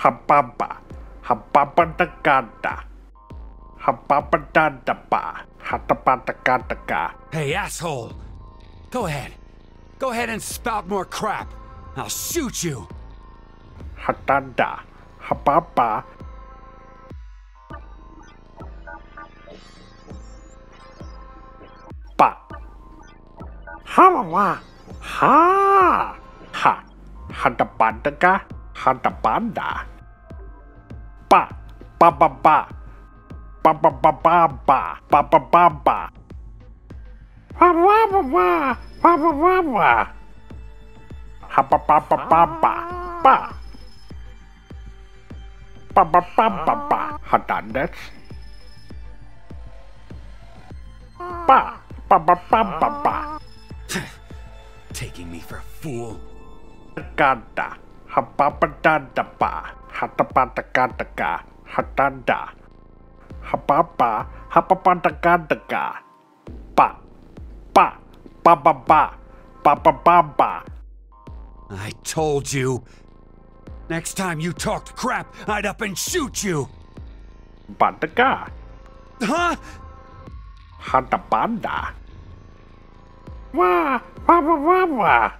Hababa. Hababandaganda. Hababandandaba. Hatabandagandaka. Hey, asshole! Go ahead. Go ahead and spout more crap. I'll shoot you. Hatanda. Hababa. Ba. Hamawa. Ha. Ha. Hatabandaka. Hatabanda. Ba. Ba ba ba. Ba ba ba ba ba. Ba ba ba ba. Ba ba ba ba. Ba ba ba ba. Ha ba ba ba ba ba. Ba. Ba ba ba ba ba. Hadandes. Ba. Ba ba ba ba ba. Taking me for a fool. Ganda. Hababadanda ba. Hatabadagadaga. Hadanda. Hababa. Hababadagadaga. Ba. Ba. Ba ba ba. Ba ba ba ba. I told you. Next time you talked crap, I'd up and shoot you. Bandaga. Huh? Hadabanda. Wah. Wah wah wah wah.